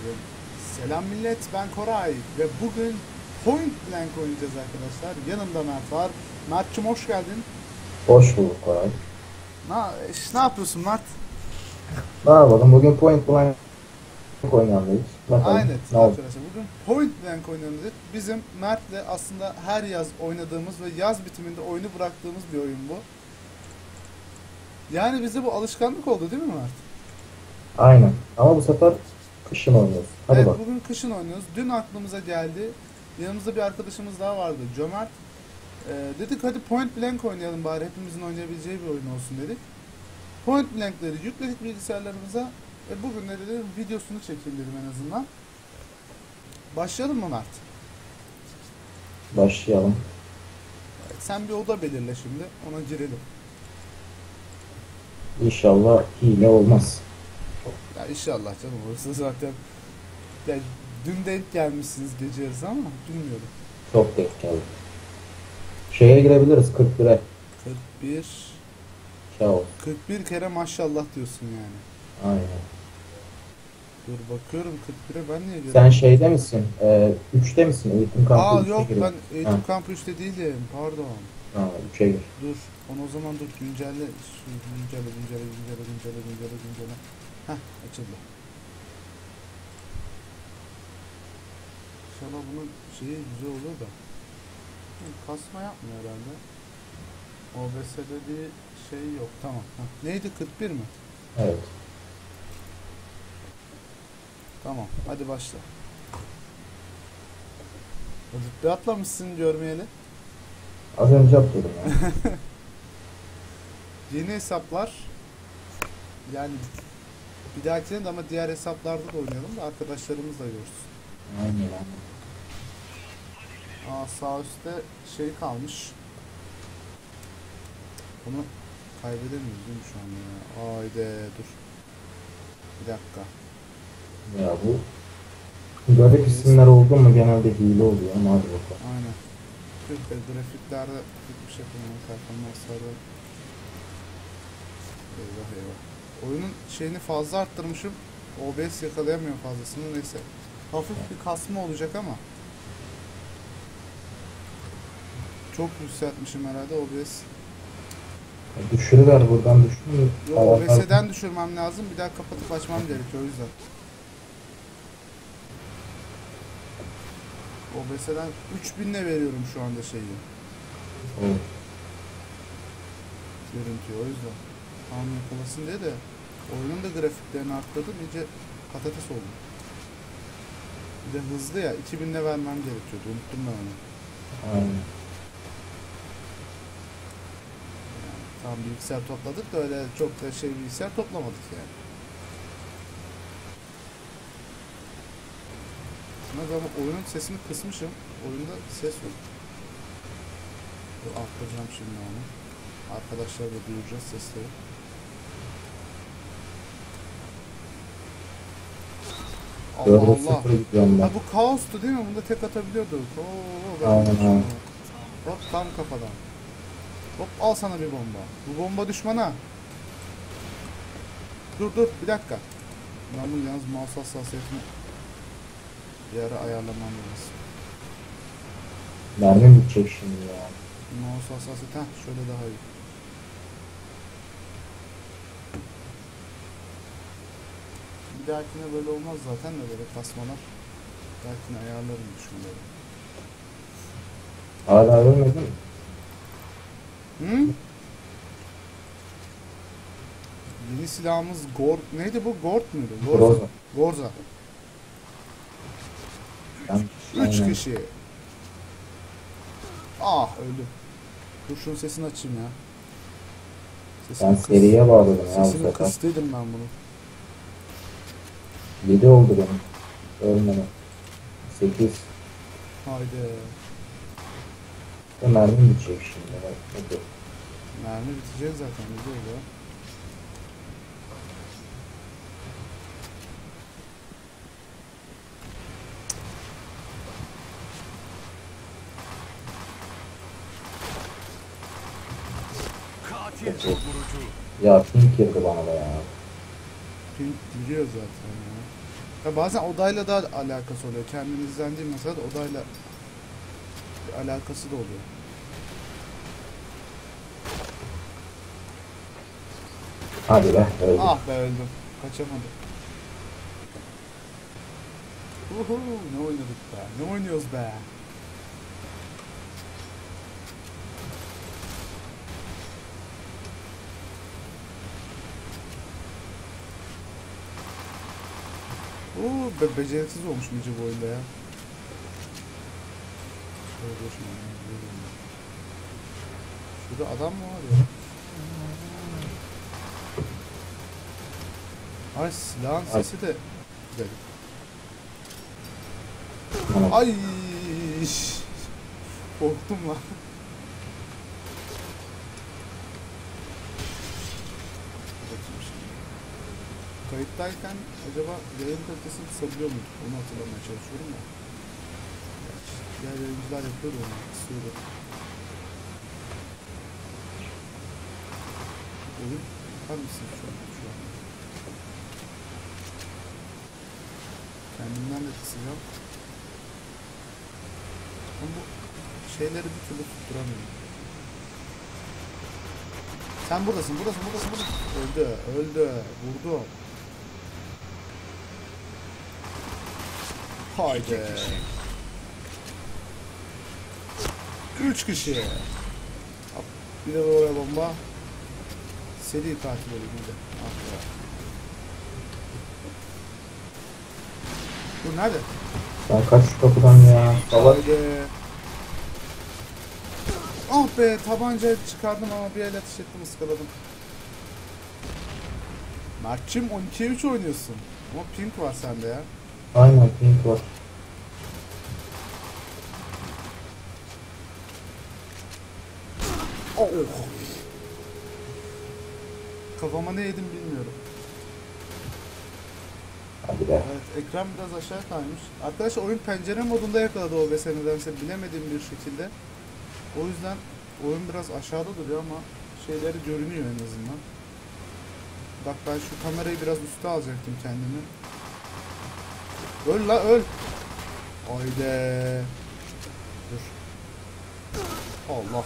ederim. Selam millet ben Koray ve bugün Point Blank oynayacağız arkadaşlar. Yanımda Mert var. Mert'cim hoş geldin. Hoş bulduk Koray. Na, iş- ne yapıyorsun Mert? Ne yapalım? Bugün Point Blank oynayalım. Bakalım Aynen ne oldu? arkadaşlar bugün Point Blank oynayalım dedik. Bizim Mert'le aslında her yaz oynadığımız ve yaz bitiminde oyunu bıraktığımız bir oyun bu. Yani bize bu alışkanlık oldu değil mi Mert? Aynen. Ama bu sefer kışın oynuyoruz. Hadi evet bak. bugün kışın oynuyoruz. Dün aklımıza geldi. Yanımızda bir arkadaşımız daha vardı. Cömert. Ee, dedik hadi Point Blank oynayalım bari. Hepimizin oynayabileceği bir oyun olsun dedik. Point Blank'leri yükledik bilgisayarlarımıza. Ve bugün de dedim videosunu çekeyim dedim en azından. Başlayalım mı Mert? Başlayalım. Evet, sen bir oda belirle şimdi. Ona girelim. İnşallah hile olmaz. Ya inşallah canım orası zaten. Ya, dün denk gelmişsiniz gece yarısı ama bilmiyorum. Çok denk geldi. Şeye girebiliriz 41'e. 41 Kaos. 41 kere maşallah diyorsun yani. Aynen. Dur bakıyorum 41'e ben niye Sen görüyorum? şeyde misin? Ee, 3'te misin? Eğitim kampı Aa 3'te yok gir. ben eğitim Ha. kampı 3'te değilim. Pardon. Ha, 3'e gir. Dur. Onu o zaman dur güncelle. Güncelle güncelle güncelle güncelle güncelle güncelle. Heh açıldı. İnşallah bunun şeyi güzel olur da. Kasma yapmıyor herhalde. OBS'de bir şey yok. Tamam. Heh. Neydi 41 mi? Evet. Tamam. Hadi başla. Rütbe atlamışsın görmeyeli. Az önce atladım ya. Yeni hesaplar yani bir dahakine de ama diğer hesaplarda da oynayalım da arkadaşlarımız da görsün. Aynen. Aa sağ üstte şey kalmış. Bunu kaybedemiyoruz değil mi şu an ya? Haydi dur. Bir dakika. Ya bu garip isimler oldu mu genelde hile oluyor ama hadi bakalım. Aynen. Be grafiklerde hiçbir şey yapamam. Performanslarda. Eyvah eyvah. Oyunun şeyini fazla arttırmışım. OBS yakalayamıyor fazlasını neyse. Hafif bir kasma olacak ama. Çok yükseltmişim herhalde OBS. Düşürüver buradan düşürür. Yok OBS'den düşürmem lazım. Bir daha kapatıp açmam gerekiyor o yüzden. OBS'den 3000'le veriyorum şu anda şeyi. Evet. görüntüyü o yüzden. Tam yakalasın diye de oyunun da grafiklerini arttırdım iyice patates oldu. Bir de hızlı ya 2000'de vermem gerekiyordu unuttum ben onu. Aynen. Tam bilgisayar topladık da öyle çok da şey bilgisayar toplamadık yani. Şimdi ama oyunun sesini kısmışım. Oyunda ses yok. Arttıracağım şimdi onu. Arkadaşlarla duyuracağız sesleri. Allah Dörde Allah. sıfır gidiyorum ben. Ha bu kaostu değil mi? Bunda tek atabiliyorduk. Oo, ben Aynen, aynen. Hop tam kafadan. Hop al sana bir bomba. Bu bomba düşmana. Dur dur bir dakika. Ben bunu yalnız mouse hassasiyetini bir ara ayarlamam lazım. Mermim bitecek şimdi ya. Mouse hassasiyeti heh, şöyle daha iyi. Bir dahakine böyle olmaz zaten de böyle kasmalar. Dahakine ayarlarım düşünmeleri. Hala ölmedin mi? Hı? Yeni silahımız Gor... Neydi bu? Gort muydu? Gorza. Gorza. Üç aynen. kişi. Ah öldü. Dur şunun sesini açayım ya. Sesini Ben kıs- seriye bağladım ya Sesini kıstıydım ben bunu. 7 oldu benim. Ölmeme. 8. Haydi. Ve mermim bitecek şimdi. Hadi. Mermi bitecek zaten. Güzel ya. Ya pink girdi bana da ya. Pink biliyor zaten ya. Ya bazen odayla da alakası oluyor. Kendinizden değil mesela da odayla bir alakası da oluyor. Hadi be. Öldü. Ah be öldüm. Kaçamadım. Uhu, ne oynadık be? Ne oynuyoruz be? Oo, be beceriksiz olmuş Mici bu oyunda ya. Şöyle. Şurada adam mı var ya? Ay silahın Ay. sesi de. Tamam. Ay korktum lan. Bakayım şimdi. Kayıttayken acaba yayın kalitesini kısabiliyor muyduk? Onu hatırlamaya çalışıyorum da. Diğer yayıncılar yapıyor onu kısıyordu. Oyun bakar mısın şu an? Şu an. Kendimden de kısacağım. Ama bu şeyleri bir türlü tutturamıyorum. Sen buradasın, buradasın, buradasın, buradasın. Öldü, öldü, vurdu. Haydi. Üç kişi. Hop, Bir de oraya bomba. Seri katil olayım hadi. Ah. Bu nerede? Sen kaç şu kapıdan ya. Salak. Ah be tabanca çıkardım ama bir el ateş ettim ıskaladım. Mert'cim 12'ye 3 oynuyorsun. Ama pink var sende ya. Aynen pink var. Oh. Kafama ne yedim bilmiyorum. Hadi be. Evet ekran biraz aşağı kaymış. Arkadaşlar oyun pencere modunda yakaladı OBS nedense bilemediğim bir şekilde. O yüzden oyun biraz aşağıda duruyor ama şeyleri görünüyor en azından. Bak ben şu kamerayı biraz üste alacaktım kendimi. Öl la öl. Haydi. Dur. Allah.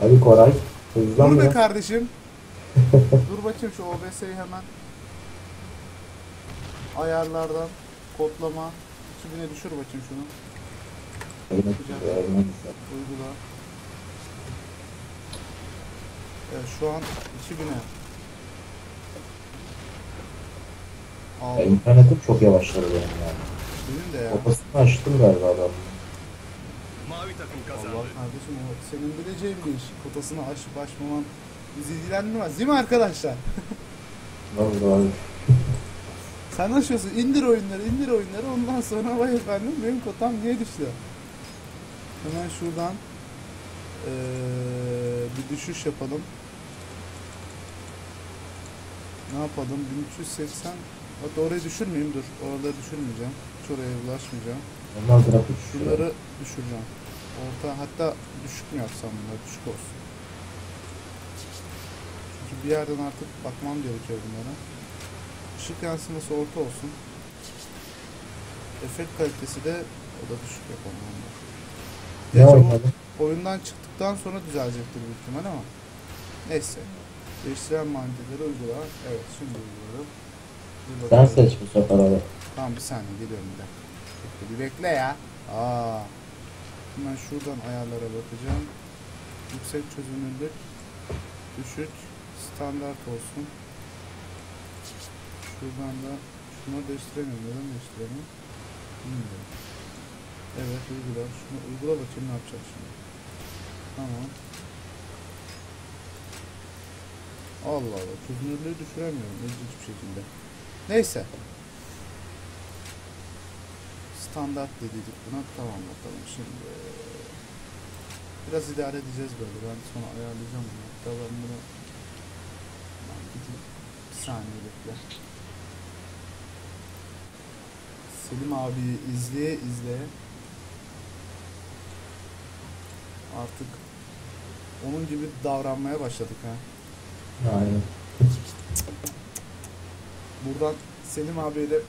Hadi Koray. Hızlan Dur be kardeşim. Dur bakayım şu OBS'yi hemen. Ayarlardan kodlama. 2000'e düşür bakayım şunu. Uygula. Evet şu an 2000'e. Ya, Aldım. internetim çok yavaşladı benim ya. Benim de ya. Kafasını açtım galiba adam. Mavi takım Allah kazandı. kardeşim o senin bileceğin bir iş. Kotasını açıp açmaman bizi ilgilendirmez değil mi arkadaşlar? Vallahi. Sen açıyorsun indir oyunları indir oyunları ondan sonra vay efendim benim kotam niye düştü? Hemen şuradan eee, bir düşüş yapalım. Ne yapalım 1380 Hatta oraya düşürmeyeyim dur orada düşürmeyeceğim hiç oraya ulaşmayacağım Onlar grafik şunları. Düşüreceğim orta hatta düşük mü yapsam bunları düşük olsun Çünkü bir yerden artık bakmam gerekiyor bunlara Işık yansıması orta olsun. Efekt kalitesi de o da düşük yapalım. Ne Gerçi o oynadın? oyundan çıktıktan sonra düzelecektir büyük ihtimal ama. Neyse. Değiştiren manyetikleri uygula. Evet şimdi uyguluyorum. Sen seç bu sefer abi. Tamam bir saniye geliyorum bir dakika. Bir bekle ya. Aa. Hemen şuradan ayarlara bakacağım. Yüksek çözünürlük. Düşük. Standart olsun. Şuradan da şunu değiştiremiyorum. Neden değiştiremiyorum? Bilmiyorum. Evet uygula. Şunu uygula bakayım ne yapacak şimdi. Tamam. Allah Allah. Çözünürlüğü düşüremiyorum. İlginç bir şekilde. Neyse. Standart dediydik buna. Tamam bakalım şimdi. Biraz idare edeceğiz böyle. Ben sonra ayarlayacağım bunu. Hatta ben bunu ben gideyim. Bir saniye bekle. Selim abiyi izleye izleye artık onun gibi davranmaya başladık ha. Aynen. Buradan Selim abiye de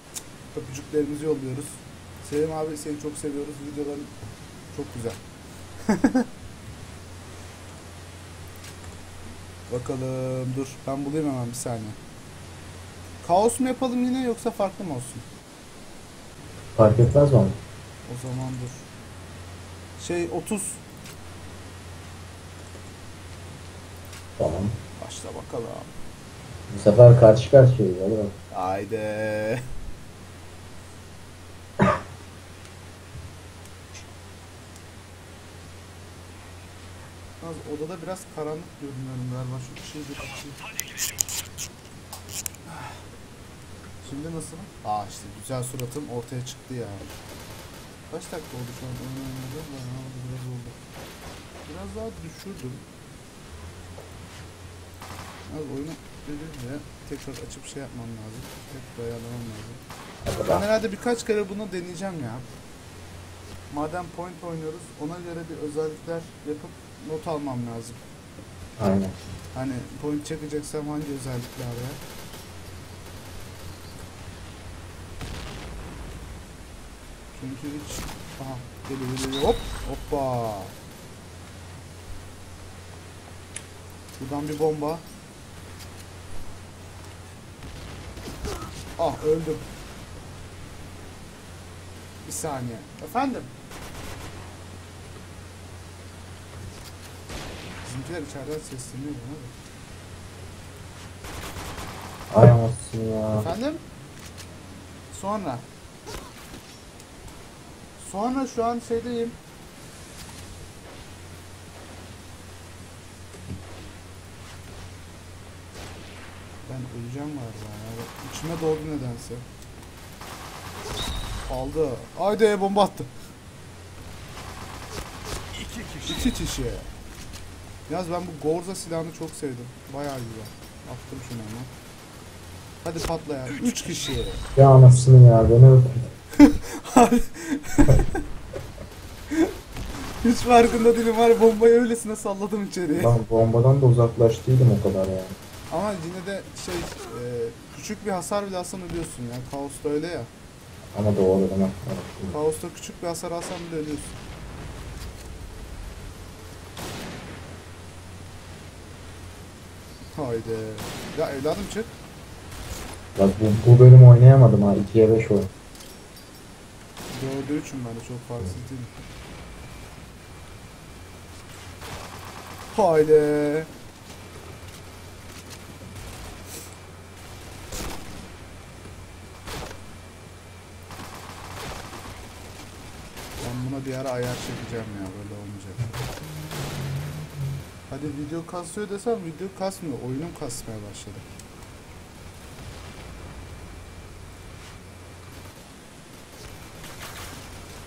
Öpücüklerimizi yolluyoruz. Selim abi seni çok seviyoruz. Videoların çok güzel. Bakalım dur ben bulayım hemen bir saniye. Kaos mu yapalım yine yoksa farklı mı olsun? Fark etmez mi? O zaman dur. Şey 30 Tamam. başla bakalım. Bu sefer karşı karşıyayız. Bak. Haydi. Az odada biraz karanlık görünüyorum galiba şu ışığı bir. Şimdi nasıl? Aa işte güzel suratım ortaya çıktı ya. Kaç dakika oldu şu an oynadı? Bayağı oldu, biraz oldu. Biraz daha düşürdüm. Az oyunu dediğimde tekrar açıp şey yapmam lazım. Tekrar ayarlamam lazım. Ben herhalde birkaç kere bunu deneyeceğim ya. Madem point oynuyoruz ona göre bir özellikler yapıp not almam lazım. Aynen. Hani point çekeceksem hangi özellikler var? Çünkü hiç... Aha geliyor geliyor hop hoppa. Buradan bir bomba. Ah öldüm. Bir saniye. Efendim? Bizimkiler içeriden sesleniyor da. Ay anasını ya. Efendim? Sonra. Sonra şu an şeydeyim. Ben öleceğim galiba ya. İçime doğdu nedense. Aldı. Haydi bomba attı. İki kişi. İki kişi. Yalnız ben bu Gorza silahını çok sevdim. Bayağı güzel. Attım şunu ama. Hadi patla ya. Üç kişi. Ya anasını ya. Beni öldürdü. Hiç farkında değilim var bombayı öylesine salladım içeriye. Ben bombadan da uzaklaştıydım o kadar yani. Ama yine de şey e, küçük bir hasar bile alsan ölüyorsun ya. Kaos'ta öyle ya. Ama doğru değil mi? Evet. Kaos'ta küçük bir hasar alsan bile ölüyorsun. Haydi. Ya evladım çık. Bak bu, bu bölüm oynayamadım ha. 2'ye 5 oyun. Dörde üçüm ben de çok farksız değilim. Haydi. Ben buna bir ara ayar çekeceğim ya böyle olmayacak. Hadi video kasıyor desem video kasmıyor. Oyunum kasmaya başladı.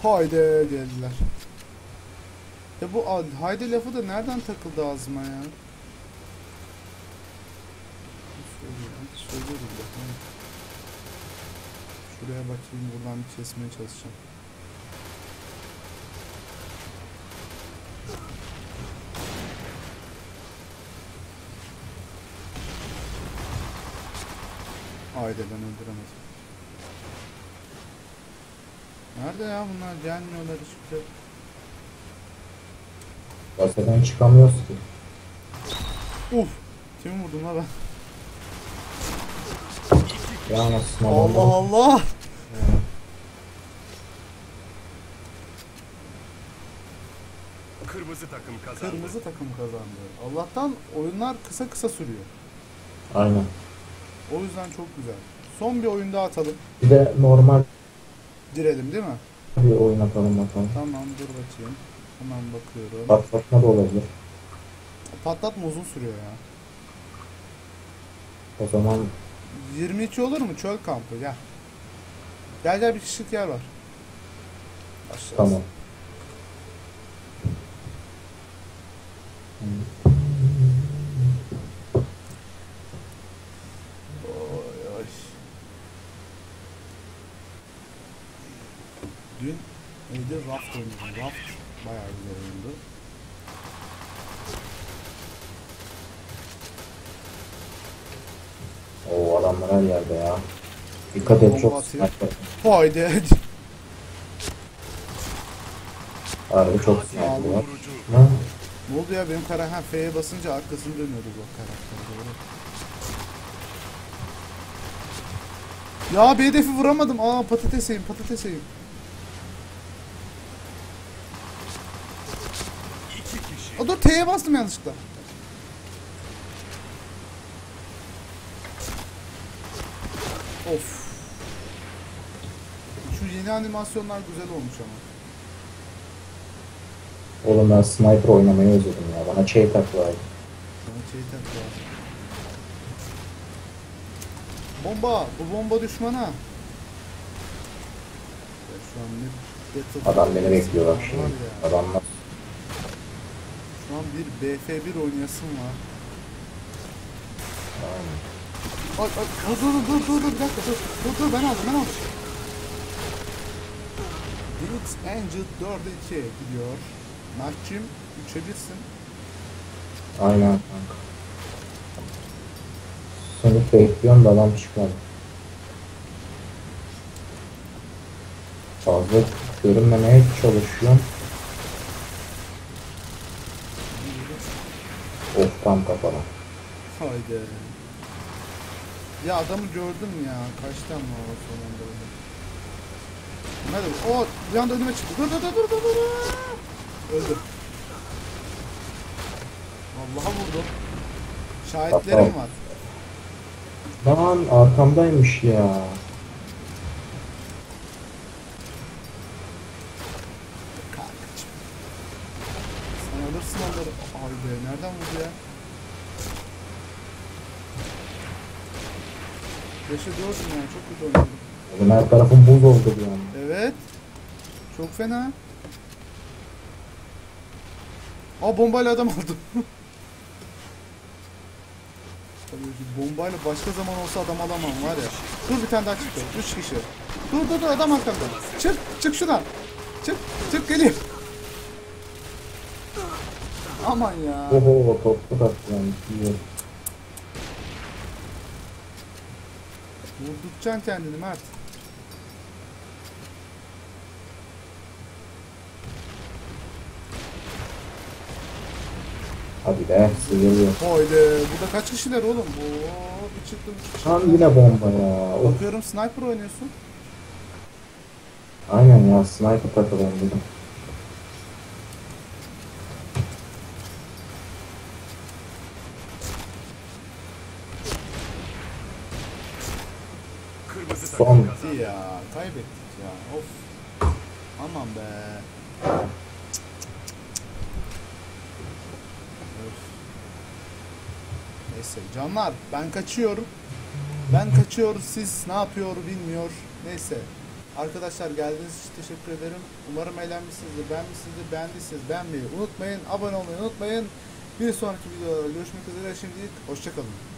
Haydi geldiler. Ya bu haydi lafı da nereden takıldı ağzıma ya? Şuraya bakayım buradan bir kesmeye çalışacağım. Haydi ben öldüremedim. Nerede ya bunlar? Gelmiyorlar hiçbir şey. Basadan çıkamıyoruz ki. Uf! Kimi vurdum la ben? Ya anasını Allah. Allah! Kırmızı takım kazandı. Kırmızı takım kazandı. Allah'tan oyunlar kısa kısa sürüyor. Aynen. O yüzden çok güzel. Son bir oyun daha atalım. Bir de normal Girelim değil mi? bir oyun atalım bakalım. Tamam dur bakayım. Hemen bakıyorum. Patlatma da olabilir. Patlatma uzun sürüyor ya. O zaman 22 olur mu? Çöl kampı gel. Gel gel bir kişilik yer var. Başlarız. tamam. Oy oy. Dün neydi? Raft oynadım. Raft bayağı güzel oyundu. O adamlar her yerde ya. Dikkat et çok atıyor. sniper. Haydi. Harbi çok sniper var. Ha, Ne oldu ya benim kara ha F'ye basınca arkasını dönüyordu bu karakter doğru. Ya bir hedefi vuramadım. Aa patates yiyeyim patates yiyeyim. İki kişi. Aa, dur T'ye bastım yanlışlıkla. Of. Yeni animasyonlar güzel olmuş ama. Oğlum ben sniper oynamayı özledim ya. Bana şey taklaydı. Bana şey tak ya. Bomba! Bu bomba düşmana. Ya şu an ne Battle- Adam beni bekliyor bak Var şimdi. ya. Adamlar Şu an bir BF1 oynayasım var. Ay ay dur dur dur dur dur bir dakika dur dur dur ben aldım ben aldım. Blitz Angel 4'e 2 gidiyor. Nakçim 3'e 1'sin. aynen kanka. Seni bekliyorum da adam çıkmadı. Fazla görünmemeye çalışıyorum. Of tam kafana. Haydi. Ya adamı gördüm ya. Kaçtan mı o son Hadi o bir anda önüme çıktı. Dur dur dur dur dur. Öldüm. Allah'a vurdum. Şahitlerim var. Lan arkamdaymış ya. Kankacım. Sen alırsın onları. Ay be nereden vurdu ya? 5'e 4'üm ya çok kötü oynadım. Oğlum her tarafım buz oldu bir anda. Evet. Çok fena. Aa bombayla adam aldım. Tabii ki bombayla başka zaman olsa adam alamam var ya. Dur bir tane daha çıktı. 3 kişi. Dur dur dur adam arkamda. Çık çık şuradan. Çık çık geliyor. Aman ya. Oho toplu taktı yani. iyi. Vurdurtacaksın kendini Mert. Hadi be sıyırıyor. Haydi. Burada kaç kişiler oğlum? Oo, bir çıktım. bir çıktım. Tam yine bomba ya. Of. Bakıyorum sniper oynuyorsun. Aynen ya sniper takılalım dedim. Kırmızı Son. ya kaybettik ya of. Aman be. Neyse canlar ben kaçıyorum. Ben kaçıyor siz ne yapıyor bilmiyor. Neyse. Arkadaşlar geldiğiniz için teşekkür ederim. Umarım eğlenmişsinizdir, beğenmişsinizdir. Beğendiyseniz beğenmeyi unutmayın. Abone olmayı unutmayın. Bir sonraki videoda görüşmek üzere. Şimdilik hoşçakalın.